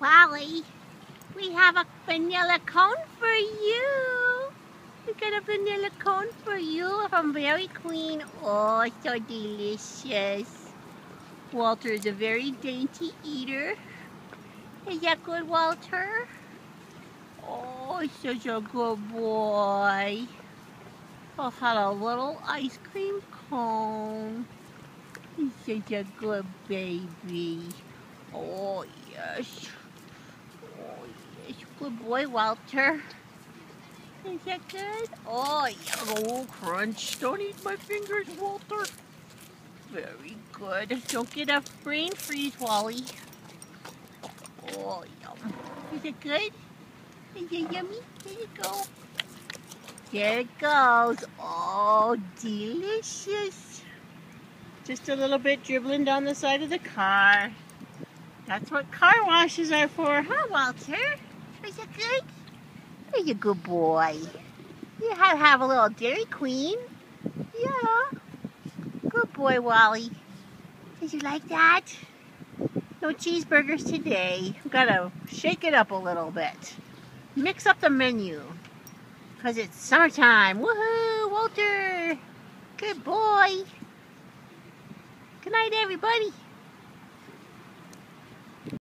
Wally, we have a vanilla cone for you. We got a vanilla cone for you from Dairy Queen. Oh, so delicious. Walter is a very dainty eater. Is that good, Walter? Oh, such a good boy. Oh, had a little ice cream cone. He's such a good baby. Oh, yes. Good boy, Walter. Is that good? Oh, yeah. Oh, crunch. Don't eat my fingers, Walter. Very good. Don't get a brain freeze, Wally. Oh, yum. Is it good? Is it yummy? There you go. There it goes. Oh, delicious. Just a little bit dribbling down the side of the car. That's what car washes are for, huh, Walter? Is it good? Are you a good boy? You have, have a little Dairy Queen. Yeah. Good boy, Wally. Did you like that? No cheeseburgers today. We've got to shake it up a little bit. Mix up the menu. Because it's summertime. Woohoo, Walter. Good boy. Good night, everybody.